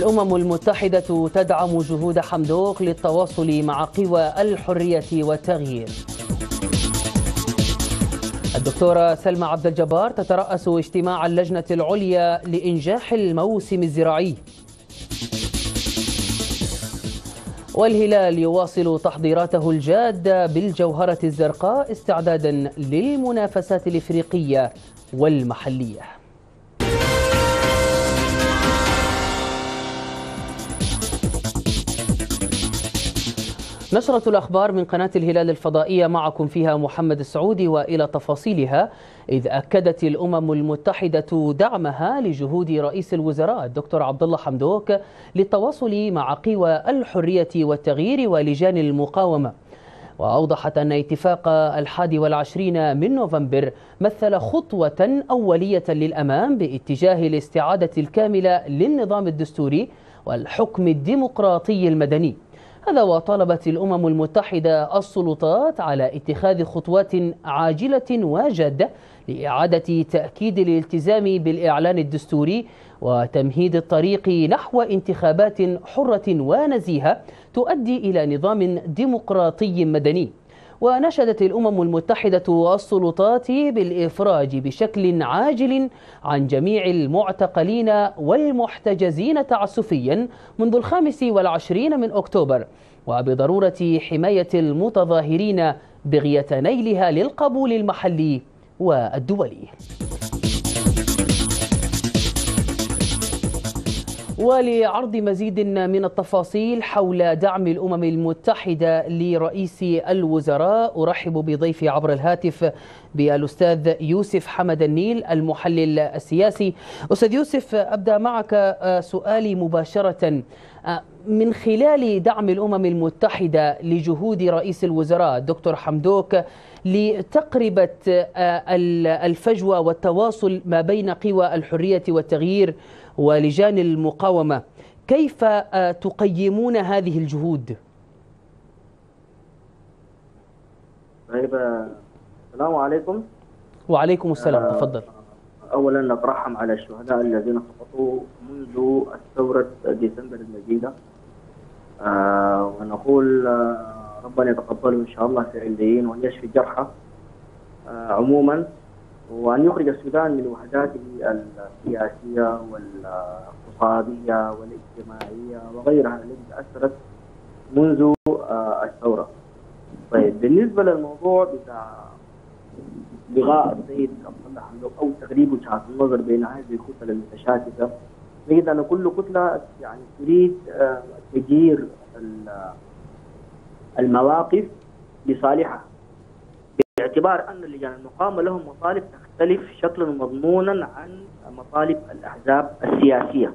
الأمم المتحدة تدعم جهود حمدوك للتواصل مع قوى الحرية والتغيير. الدكتورة سلمى عبد الجبار تترأس اجتماع اللجنة العليا لإنجاح الموسم الزراعي. والهلال يواصل تحضيراته الجادة بالجوهرة الزرقاء استعدادا للمنافسات الإفريقية والمحلية. نشرة الأخبار من قناة الهلال الفضائية معكم فيها محمد السعودي وإلى تفاصيلها إذ أكدت الأمم المتحدة دعمها لجهود رئيس الوزراء الدكتور عبد الله حمدوك للتواصل مع قوى الحرية والتغيير ولجان المقاومة. وأوضحت أن اتفاق الحادي والعشرين من نوفمبر مثل خطوة أولية للأمام باتجاه الاستعادة الكاملة للنظام الدستوري والحكم الديمقراطي المدني. هذا وطالبت الأمم المتحدة السلطات على اتخاذ خطوات عاجلة وجادة لإعادة تأكيد الالتزام بالإعلان الدستوري وتمهيد الطريق نحو انتخابات حرة ونزيهة تؤدي إلى نظام ديمقراطي مدني. ونشدت الأمم المتحدة السلطات بالإفراج بشكل عاجل عن جميع المعتقلين والمحتجزين تعسفيا منذ الخامس والعشرين من أكتوبر وبضرورة حماية المتظاهرين بغية نيلها للقبول المحلي والدولي. ولعرض مزيد من التفاصيل حول دعم الأمم المتحدة لرئيس الوزراء أرحب بضيفي عبر الهاتف بالأستاذ يوسف حمد النيل المحلل السياسي. أستاذ يوسف أبدأ معك سؤالي مباشرة. من خلال دعم الأمم المتحدة لجهود رئيس الوزراء الدكتور حمدوك لتقربة الفجوة والتواصل ما بين قوى الحرية والتغيير ولجان المقاومة. كيف تقيمون هذه الجهود؟ طيب السلام عليكم. وعليكم السلام آه، تفضل. اولا نترحم على الشهداء الذين سقطوا منذ ثورة ديسمبر المجيدة. آه ونقول آه ربنا يتقبله إن شاء الله في عليين وأن يشفي الجرحى آه عموما وأن يخرج السودان من وحداته السياسية والاقتصادية والاجتماعية وغيرها التي تأثرت منذ آه الثورة. طيب بالنسبة للموضوع بتاع لغاء السيد عبد الله حمدوك أو تغريب وجهات النظر بين هذه الكتل المتشاتته نجد أن كل كتلة يعني تريد آه، تغيير المواقف لصالحها باعتبار أن لجان المقاومة لهم مطالب تختلف شكلا ومضمونا عن مطالب الأحزاب السياسية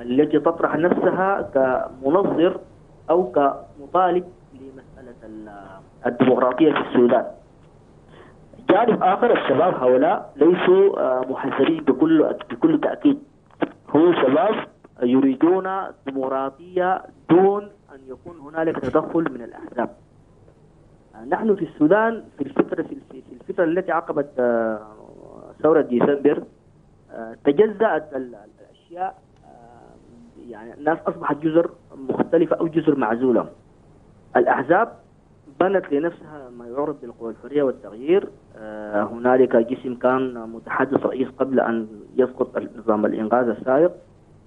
التي تطرح نفسها كمنظر أو كمطالب لمسألة ال- الديمقراطية في السودان. جانب آخر الشباب هؤلاء ليسوا آه، محزنين بكل بكل تأكيد هم شباب يريدون ديمقراطية دون أن يكون هنالك تدخل من الأحزاب. آه، نحن في السودان في الفترة في الفترة التي عقبت آه، ثورة ديسمبر آه، تجزأت ال- الأشياء آه، يعني الناس أصبحت جزر مختلفة أو جزر معزولة. الأحزاب بنت لنفسها ما يعرف بالقوى الحرية والتغيير. هنالك جسم كان متحدث رئيس قبل أن يسقط نظام الإنقاذ السابق.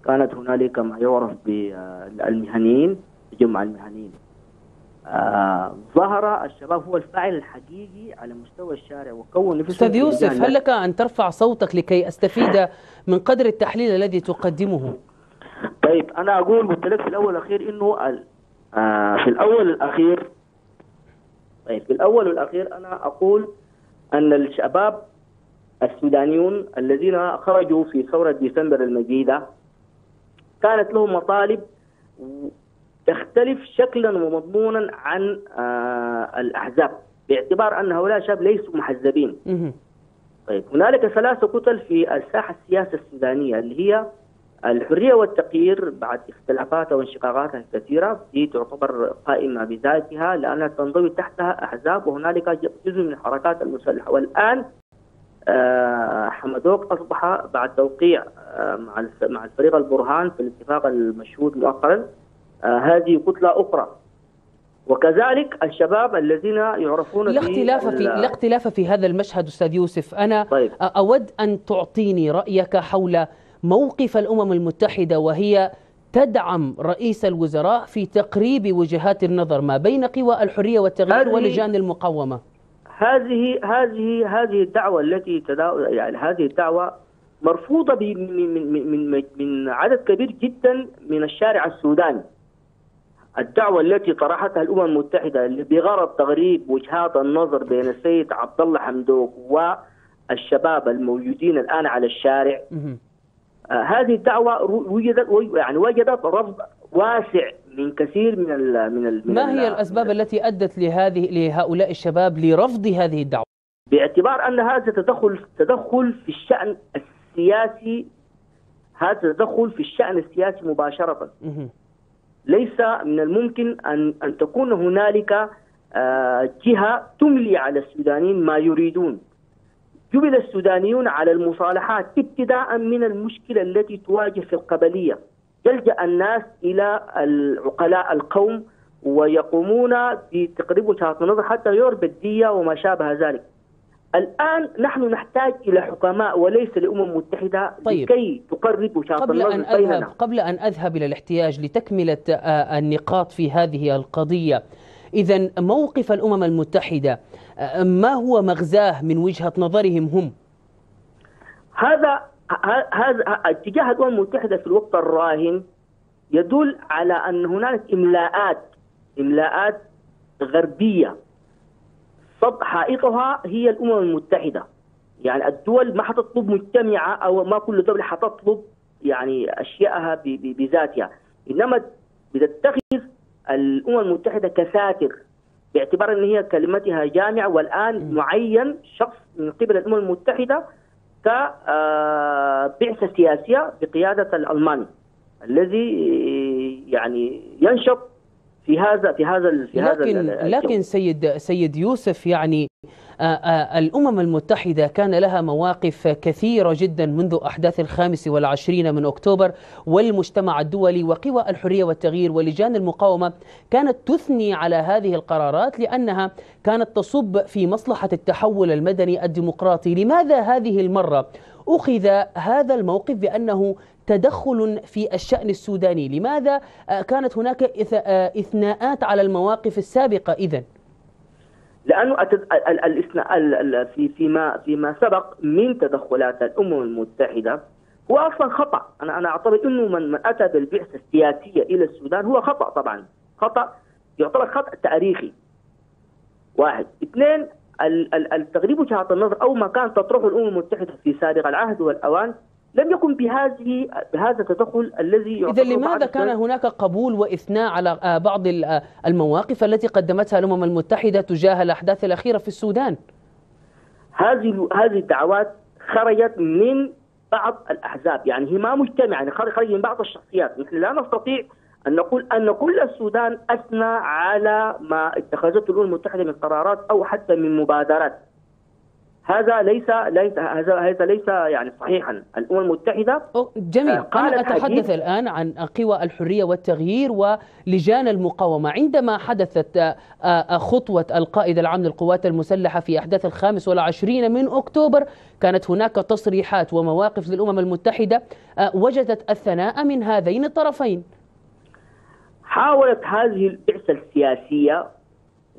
كانت هنالك ما يعرف بالمهنيين. تجمع المهنيين آه، ظهر الشباب هو الفاعل الحقيقي على مستوى الشارع وكون نفسه أستاذ في يوسف هل لك أن ترفع صوتك لكي أستفيد من قدر التحليل الذي تقدمه؟ طيب أنا أقول قلت لك في الأول والأخير إنه آه في الأول والأخير طيب في الأول والأخير أنا أقول أن الشباب السودانيون الذين خرجوا في ثورة ديسمبر المجيدة كانت لهم مطالب تختلف شكلا ومضمونا عن آه الأحزاب باعتبار أن هؤلاء الشباب ليسوا محزبين. طيب هنالك ثلاث كتل في الساحة السياسة السودانية اللي هي الحرية والتغيير بعد اختلافاتها وانشقاقاتها الكثيرة دي تعتبر قائمة بذاتها لأنها تنضوي تحتها أحزاب وهنالك جزء من الحركات المسلحة والآن حمدوك أصبح بعد توقيع مع مع الفريق البرهان في الاتفاق المشهود مؤخرا هذه كتلة أخرى. وكذلك الشباب الذين يعرفون لا اختلاف في لا اختلاف في هذا المشهد أستاذ يوسف. أنا طيب. أود أن تعطيني رأيك حول موقف الأمم المتحدة وهي تدعم رئيس الوزراء في تقريب وجهات النظر ما بين قوى الحرية والتغيير ولجان المقاومة. هذه هذه هذه الدعوة التي تدا يعني هذه الدعوة مرفوضة من من من من عدد كبير جدا من الشارع السوداني. الدعوة التي طرحتها الأمم المتحدة بغرض تغريب وجهات النظر بين السيد عبد الله حمدوك والشباب الموجودين الآن على الشارع آه هذه الدعوة وجدت يعني وجدت رفض واسع من كثير من ال من, ال ما هي الأسباب التي أدت لهذه لهؤلاء الشباب لرفض هذه الدعوة؟ باعتبار أن هذا تدخل تدخل في الشأن السياسي هذا تدخل في الشأن السياسي مباشرة. ليس من الممكن أن, أن تكون هنالك جهة تملي على السودانيين ما يريدون. جبل السودانيون على المصالحات ابتداء من المشكلة التي تواجه في القبلية. يلجأ الناس إلى العقلاء القوم ويقومون بتقريب وجهات النظر حتى يربى الدية وما شابه ذلك. الآن نحن نحتاج إلى حكماء وليس لأمم متحدة طيب. لكي تقرب وجهات قبل أن بيننا. أذهب قبل أن أذهب إلى الاحتياج لتكملة النقاط في هذه القضية إذا موقف الأمم المتحدة ما هو مغزاه من وجهة نظرهم هم؟ هذا هذا اتجاه الأمم المتحدة في الوقت الراهن يدل على أن هناك إملاءات إملاءات غربية صد حائطها هي الأمم المتحدة. يعني الدول ما حتطلب مجتمعة أو ما كل دولة حتطلب يعني اشيائها بذاتها. إنما بتتخذ الأمم المتحدة كساتر باعتبار إن هي كلمتها جامعة. والآن معين شخص من قبل الأمم المتحدة كبعثه سياسية بقيادة الألماني الذي يعني ينشط في هذا في هذا في لكن هذا لكن سيد سيد يوسف يعني الأمم المتحدة كان لها مواقف كثيرة جدا منذ أحداث الخامس والعشرين من أكتوبر والمجتمع الدولي وقوى الحرية والتغيير ولجان المقاومة كانت تثني على هذه القرارات لأنها كانت تصب في مصلحة التحول المدني الديمقراطي. لماذا هذه المرة أخذ هذا الموقف بأنه تدخل في الشأن السوداني. لماذا؟ كانت هناك إثناءات على المواقف السابقة إذن؟ لأنه الاثناء في فيما فيما سبق من تدخلات الأمم المتحدة هو أصلا خطأ. أنا أنا أعتبر إنه من من أتى بالبعثة السياسية إلى السودان هو خطأ طبعا. خطأ يعتبر خطأ تاريخي. واحد. اثنين التغريب وجهات النظر أو ما كانت تطرحه الأمم المتحدة في سابق العهد والأوان لم يكن بهذه بهذا التدخل الذي اذا لماذا كان هناك قبول وإثناء على بعض المواقف التي قدمتها الأمم المتحدة تجاه الأحداث الأخيرة في السودان؟ هذه هذه الدعوات خرجت من بعض الأحزاب. يعني هي ما مجتمعة يعني خرجت من بعض الشخصيات. نحن لا نستطيع أن نقول أن كل السودان أثنى على ما اتخذته الأمم المتحدة من قرارات أو حتى من مبادرات. هذا ليس ليس هذا هذا ليس يعني صحيحا. الأمم المتحدة جميل. أنا أتحدث الآن عن قوى الحرية والتغيير ولجان المقاومة. عندما حدثت خطوة القائد العام للقوات المسلحة في أحداث الخامس والعشرين من أكتوبر كانت هناك تصريحات ومواقف للأمم المتحدة وجدت الثناء من هذين الطرفين. حاولت هذه البعثة السياسية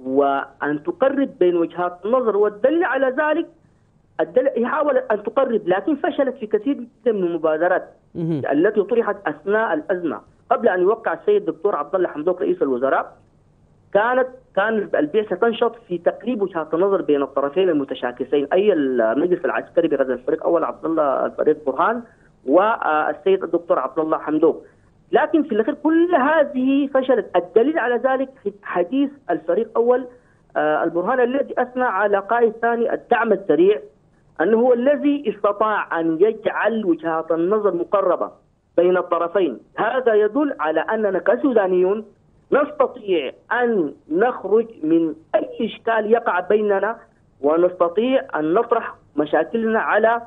وأن تقرب بين وجهات النظر والدليل على ذلك الدل... هي حاولت أن تقرب لكن فشلت في كثير من المبادرات التي طرحت أثناء الأزمة. قبل أن يوقع السيد الدكتور عبد الله حمدوك رئيس الوزراء كانت كان البعثة تنشط في تقريب وجهات النظر بين الطرفين المتشاكسين أي المجلس العسكري بغزة الفريق أول عبد الله الفريق برهان والسيد الدكتور عبد الله حمدوك. لكن في الأخير كل هذه فشلت. الدليل على ذلك في حديث الفريق اول آه البرهان الذي أثنى على قائد ثاني الدعم السريع أنه هو الذي استطاع أن يجعل وجهات النظر مقربة بين الطرفين. هذا يدل على أننا كسودانيون نستطيع أن نخرج من أي إشكال يقع بيننا ونستطيع أن نطرح مشاكلنا على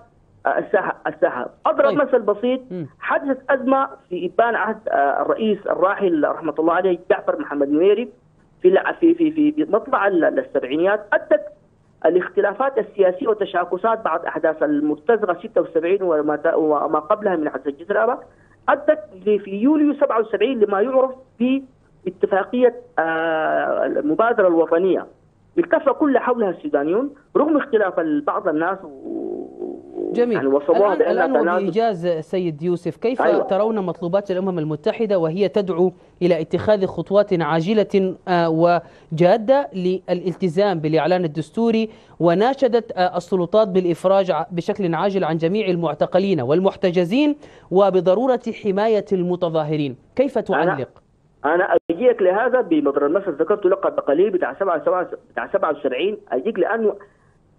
الساحه الساحه أضرب طيب. مثل بسيط. حدثت أزمة في ابان عهد آه، الرئيس الراحل رحمة الله عليه جعفر محمد نويري في في في في مطلع ال- السبعينيات أدت الاختلافات السياسية والتشاكسات بعد أحداث المرتزقة 76 وما قبلها من حدث الجزر الابا أدت في يوليو 77 لما يعرف باتفاقية آه، المبادرة الوطنية التف كل حولها السودانيون رغم اختلاف بعض الناس. جميل يعني وصفوها الآن, بأنها الآن تنازل وبإيجاز سيد يوسف كيف أيوة. ترون مطلوبات الأمم المتحدة وهي تدعو إلى اتخاذ خطوات عاجلة آه، وجادة للالتزام بالإعلان الدستوري وناشدت آه، السلطات بالإفراج بشكل عاجل عن جميع المعتقلين والمحتجزين وبضرورة حماية المتظاهرين كيف تعلق؟ أنا أجيك لهذا بمضر المثل ذكرته لك قبل قليل بتاع 7 بتاع 77 أجيك لأنه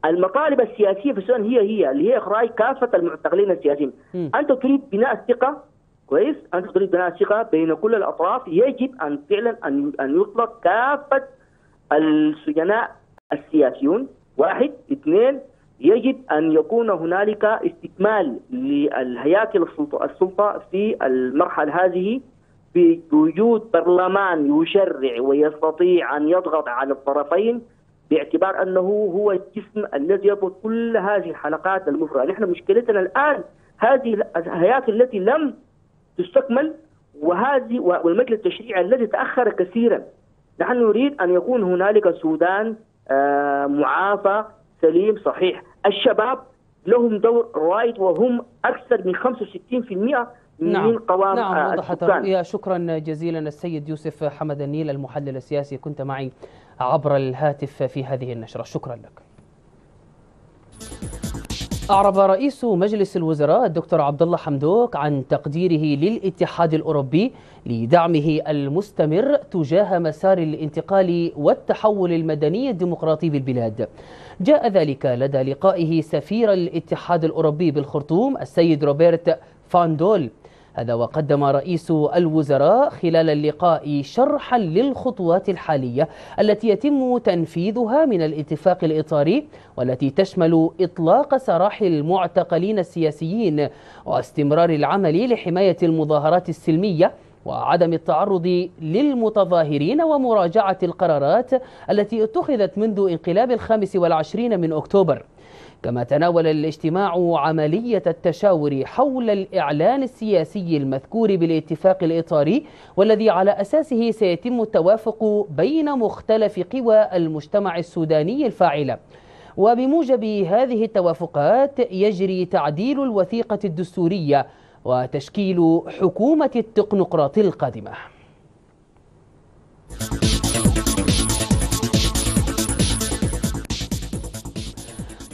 المطالب السياسية في السودان هي هي اللي هي إخراج كافة المعتقلين السياسيين. مم. أنت تريد بناء الثقه كويس؟ أنت تريد بناء الثقه بين كل الأطراف. يجب أن فعلا أن أن يطلق كافة السجناء السياسيون. واحد. اثنين. يجب أن يكون هنالك استكمال للهياكل السلطة في المرحلة هذه بوجود برلمان يشرع ويستطيع أن يضغط على الطرفين باعتبار أنه هو الجسم الذي يضبط كل هذه الحلقات المفرغه، نحن مشكلتنا الآن هذه الهياكل التي لم تستكمل وهذه والمجلس التشريعي الذي تأخر كثيرا. نحن نريد أن يكون هنالك سودان آه، معافى سليم صحيح، الشباب لهم دور رائد وهم أكثر من 65% من نعم قوام نعم وضحت. الرؤية شكرا جزيلا السيد يوسف حمد النيل المحلل السياسي. كنت معي عبر الهاتف في هذه النشرة. شكرا لك. أعرب رئيس مجلس الوزراء الدكتور عبد الله حمدوك عن تقديره للاتحاد الأوروبي لدعمه المستمر تجاه مسار الانتقال والتحول المدني الديمقراطي بالبلاد. جاء ذلك لدى لقائه سفير الاتحاد الأوروبي بالخرطوم السيد روبرت فاندول هذا وقدم رئيس الوزراء خلال اللقاء شرحا للخطوات الحالية التي يتم تنفيذها من الاتفاق الإطاري والتي تشمل إطلاق سراح المعتقلين السياسيين واستمرار العمل لحماية المظاهرات السلمية وعدم التعرض للمتظاهرين ومراجعة القرارات التي اتخذت منذ انقلاب الخامس والعشرين من أكتوبر. كما تناول الاجتماع عملية التشاور حول الإعلان السياسي المذكور بالاتفاق الإطاري والذي على أساسه سيتم التوافق بين مختلف قوى المجتمع السوداني الفاعلة. وبموجب هذه التوافقات يجري تعديل الوثيقة الدستورية وتشكيل حكومة التكنوقراط القادمة.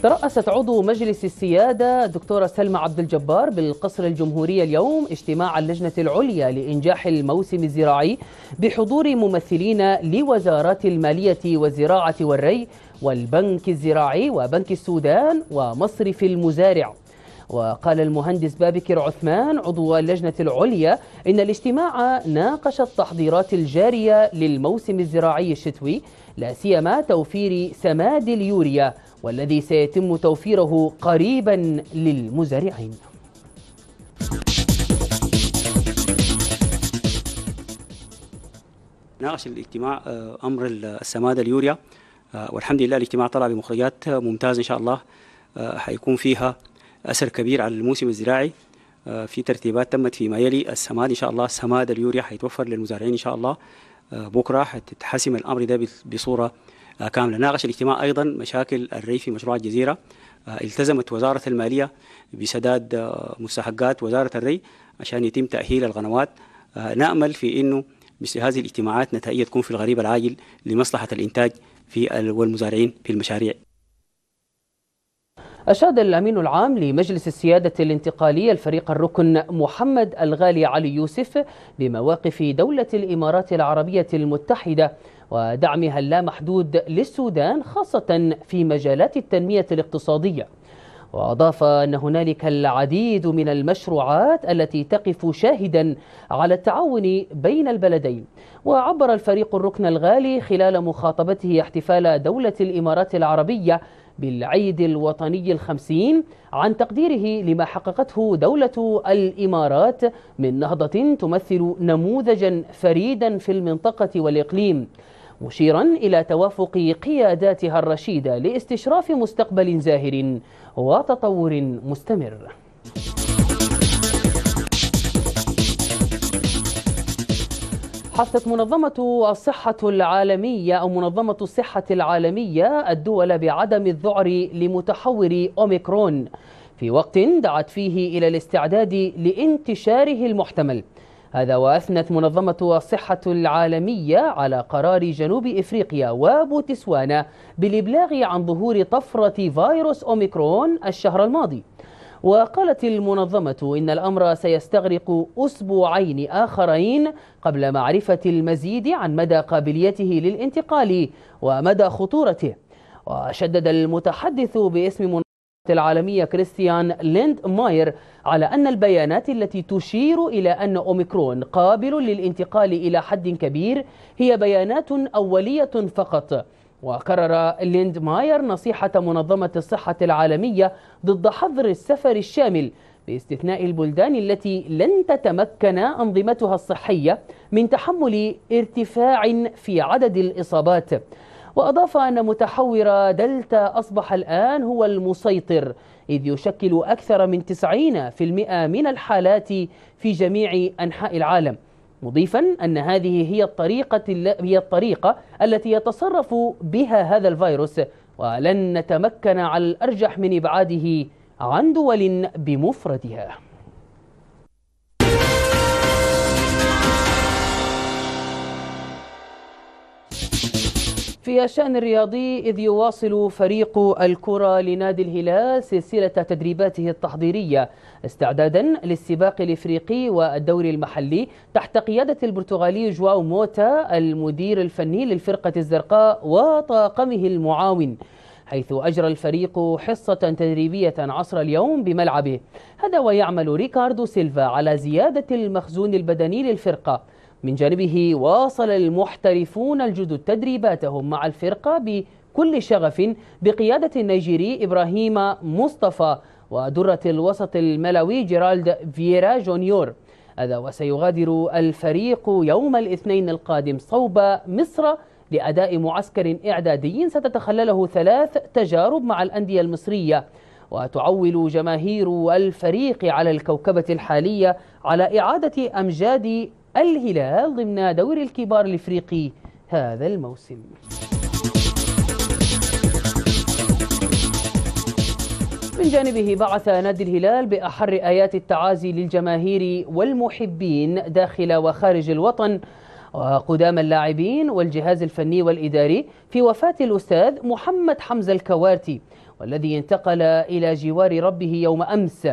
ترأست عضو مجلس السيادة دكتورة سلمى عبد الجبار بالقصر الجمهوري اليوم اجتماع اللجنة العليا لإنجاح الموسم الزراعي بحضور ممثلين لوزارات المالية والزراعة والري والبنك الزراعي وبنك السودان ومصرف المزارع. وقال المهندس بابكر عثمان عضو اللجنة العليا إن الاجتماع ناقش التحضيرات الجارية للموسم الزراعي الشتوي لا سيما توفير سماد اليوريا والذي سيتم توفيره قريبا للمزارعين. ناقش الاجتماع أمر السماد اليوريا. والحمد لله الاجتماع طلع بمخرجات ممتازة إن شاء الله. حيكون فيها أثر كبير على الموسم الزراعي. في ترتيبات تمت فيما يلي السماد إن شاء الله سماد اليوريا حيتوفر للمزارعين إن شاء الله. بكرة حتتحسم الأمر ده بصورة كاملة. ناقش الاجتماع أيضا مشاكل الري في مشروع الجزيرة. التزمت وزارة المالية بسداد مستحقات وزارة الري عشان يتم تأهيل القنوات نأمل في إنه مثل هذه الاجتماعات نتائجها تكون في الغريب العاجل لمصلحة الإنتاج في والمزارعين في المشاريع. أشاد الأمين العام لمجلس السيادة الانتقالية الفريق الركن محمد الغالي علي يوسف بمواقف دولة الإمارات العربية المتحدة ودعمها اللامحدود للسودان خاصة في مجالات التنمية الاقتصادية. وأضاف أن هنالك العديد من المشروعات التي تقف شاهدا على التعاون بين البلدين. وعبر الفريق الركن الغالي خلال مخاطبته احتفال دولة الإمارات العربية بالعيد الوطني الخمسين عن تقديره لما حققته دولة الإمارات من نهضة تمثل نموذجا فريدا في المنطقة والإقليم. مشيرا إلى توافق قياداتها الرشيدة لاستشراف مستقبل زاهر وتطور مستمر. حثت منظمة الصحة العالمية أو منظمة الصحة العالمية الدول بعدم الذعر لمتحور أوميكرون. في وقت دعت فيه إلى الاستعداد لانتشاره المحتمل. هذا وأثنت منظمة الصحة العالمية على قرار جنوب إفريقيا وبوتسوانا بالإبلاغ عن ظهور طفرة فيروس أوميكرون الشهر الماضي. وقالت المنظمة إن الأمر سيستغرق أسبوعين آخرين قبل معرفة المزيد عن مدى قابليته للانتقال ومدى خطورته. وشدد المتحدث باسم العالمية كريستيان ليند ماير على أن البيانات التي تشير إلى أن أوميكرون قابل للانتقال إلى حد كبير هي بيانات أولية فقط. وكرر ليند ماير نصيحة منظمة الصحة العالمية ضد حظر السفر الشامل باستثناء البلدان التي لن تتمكن أنظمتها الصحية من تحمل ارتفاع في عدد الإصابات. وأضاف أن متحور دلتا أصبح الآن هو المسيطر إذ يشكل أكثر من 90% من الحالات في جميع أنحاء العالم. مضيفا أن هذه هي الطريقة هي الطريقة التي يتصرف بها هذا الفيروس ولن نتمكن على الأرجح من إبعاده عن دول بمفردها. في الشأن الرياضي إذ يواصل فريق الكرة لنادي الهلال سلسلة تدريباته التحضيرية استعدادا للسباق الإفريقي والدوري المحلي تحت قيادة البرتغالي جواو موتا المدير الفني للفرقة الزرقاء وطاقمه المعاون حيث أجرى الفريق حصة تدريبية عصر اليوم بملعبه. هذا ويعمل ريكاردو سيلفا على زيادة المخزون البدني للفرقة. من جانبه واصل المحترفون الجدد تدريباتهم مع الفرقة بكل شغف بقيادة النيجيري إبراهيم مصطفى ودرة الوسط الملوي جيرالد فييرا جونيور. هذا وسيغادر الفريق يوم الاثنين القادم صوب مصر لأداء معسكر إعدادي ستتخلله ثلاث تجارب مع الأندية المصرية. وتعول جماهير الفريق على الكوكبة الحالية على إعادة أمجاد الهلال ضمن دوري الكبار الإفريقي هذا الموسم. من جانبه بعث نادي الهلال بأحر آيات التعازي للجماهير والمحبين داخل وخارج الوطن وقدام اللاعبين والجهاز الفني والإداري في وفاة الأستاذ محمد حمزة الكوارتي والذي انتقل إلى جوار ربه يوم أمس.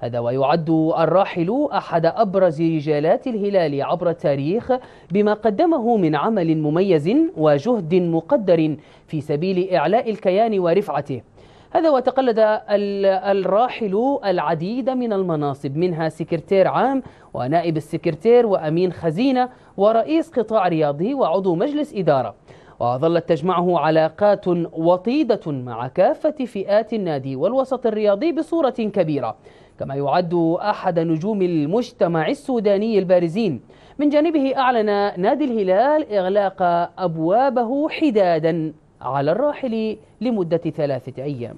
هذا ويعد الراحل أحد أبرز رجالات الهلال عبر التاريخ بما قدمه من عمل مميز وجهد مقدر في سبيل إعلاء الكيان ورفعته. هذا وتقلد الراحل العديد من المناصب منها سكرتير عام ونائب السكرتير وأمين خزينة ورئيس قطاع رياضي وعضو مجلس إدارة. وظلت تجمعه علاقات وطيدة مع كافة فئات النادي والوسط الرياضي بصورة كبيرة. كما يعد أحد نجوم المجتمع السوداني البارزين. من جانبه أعلن نادي الهلال إغلاق أبوابه حدادا على الراحل لمدة ثلاثة أيام.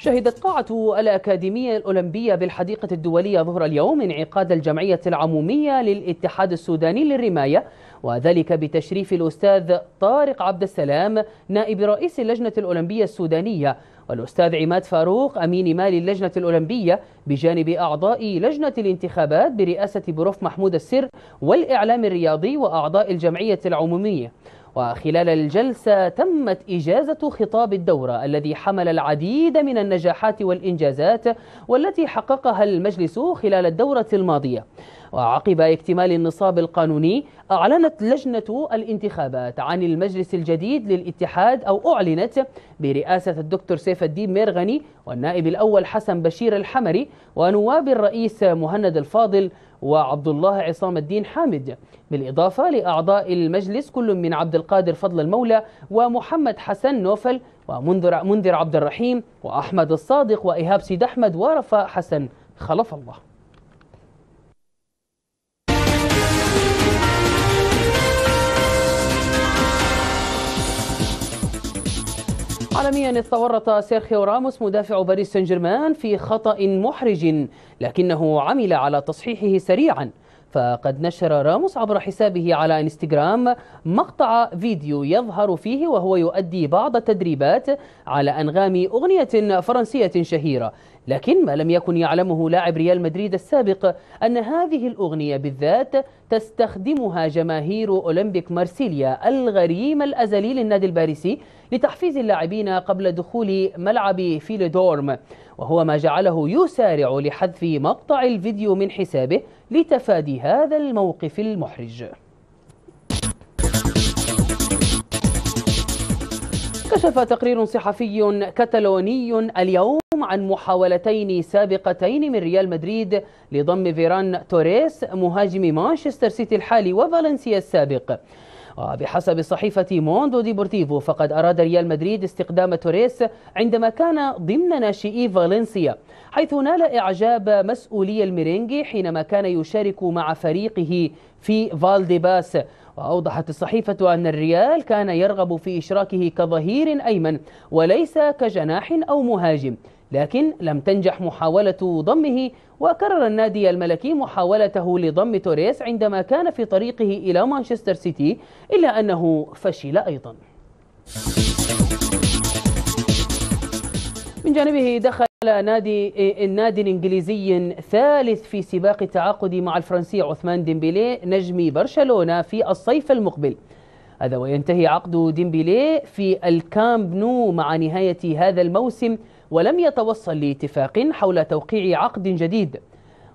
شهدت قاعة الأكاديمية الأولمبية بالحديقة الدولية ظهر اليوم انعقاد الجمعية العمومية للاتحاد السوداني للرماية وذلك بتشريف الأستاذ طارق عبد السلام نائب رئيس اللجنة الأولمبية السودانية والأستاذ عماد فاروق أمين مال اللجنة الأولمبية بجانب أعضاء لجنة الانتخابات برئاسة بروف محمود السر والإعلام الرياضي وأعضاء الجمعية العمومية. وخلال الجلسة تمت إجازة خطاب الدورة الذي حمل العديد من النجاحات والإنجازات والتي حققها المجلس خلال الدورة الماضية. وعقب اكتمال النصاب القانوني أعلنت لجنة الانتخابات عن المجلس الجديد للاتحاد أو أعلنت برئاسة الدكتور سيف الدين ميرغني والنائب الأول حسن بشير الحمري ونواب الرئيس مهند الفاضل وعبد الله عصام الدين حامد. بالإضافة لأعضاء المجلس كل من عبد القادر فضل المولى ومحمد حسن نوفل ومنذر منذر عبد الرحيم وأحمد الصادق وإيهاب سيد أحمد ورفاء حسن. خلف الله. عالميا اذ تورط سيرخيو راموس مدافع باريس سان جيرمان في خطأ محرج لكنه عمل على تصحيحه سريعا. فقد نشر راموس عبر حسابه على انستغرام مقطع فيديو يظهر فيه وهو يؤدي بعض التدريبات على أنغام أغنية فرنسية شهيرة. لكن ما لم يكن يعلمه لاعب ريال مدريد السابق أن هذه الأغنية بالذات تستخدمها جماهير أولمبيك مارسيليا الغريم الأزلي للنادي الباريسي لتحفيز اللاعبين قبل دخول ملعب فيلدورم. وهو ما جعله يسارع لحذف مقطع الفيديو من حسابه لتفادي هذا الموقف المحرج. كشف تقرير صحفي كتالوني اليوم عن محاولتين سابقتين من ريال مدريد لضم فيران توريس مهاجم مانشستر سيتي الحالي وفالنسيا السابق. وبحسب صحيفة موندو ديبورتيفو فقد أراد ريال مدريد استخدام توريس عندما كان ضمن ناشئي فالنسيا حيث نال إعجاب مسؤولي الميرينجي حينما كان يشارك مع فريقه في فالديبيباس. وأوضحت الصحيفة أن الريال كان يرغب في إشراكه كظهير أيمن وليس كجناح أو مهاجم. لكن لم تنجح محاولة ضمه وكرر النادي الملكي محاولته لضم توريس عندما كان في طريقه إلى مانشستر سيتي إلا أنه فشل أيضا. من جانبه دخل نادي النادي الإنجليزي ثالث في سباق التعاقد مع الفرنسي عثمان ديمبيلي نجم برشلونة في الصيف المقبل. هذا وينتهي عقد ديمبيلي في الكامب نو مع نهاية هذا الموسم ولم يتوصل لاتفاق حول توقيع عقد جديد.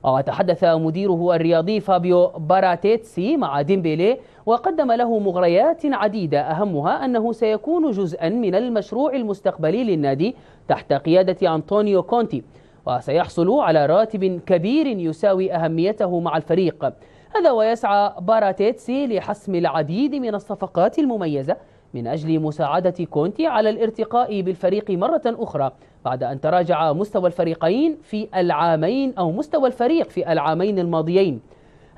وتحدث مديره الرياضي فابيو باراتيتسي مع ديمبيلي وقدم له مغريات عديدة. أهمها أنه سيكون جزءا من المشروع المستقبلي للنادي تحت قيادة أنطونيو كونتي وسيحصل على راتب كبير يساوي أهميته مع الفريق. هذا ويسعى باراتيتسي لحسم العديد من الصفقات المميزة من أجل مساعدة كونتي على الارتقاء بالفريق مرة أخرى. بعد أن تراجع مستوى الفريقين في العامين أو مستوى الفريق في العامين الماضيين.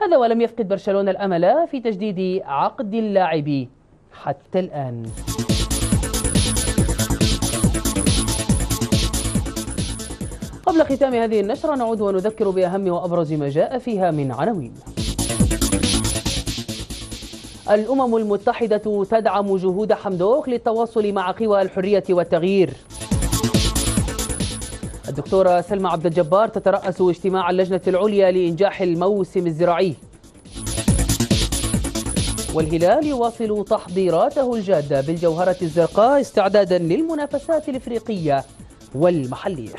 هذا ولم يفقد برشلونة الأمل في تجديد عقد اللاعب حتى الآن. قبل ختام هذه النشرة نعود ونذكر بأهم وأبرز ما جاء فيها من عناوين. الأمم المتحدة تدعم جهود حمدوك للتواصل مع قوى الحرية والتغيير. الدكتورة سلمى عبد الجبار تترأس اجتماع اللجنة العليا لإنجاح الموسم الزراعي. والهلال يواصل تحضيراته الجادة بالجوهرة الزرقاء استعدادا للمنافسات الإفريقية والمحلية.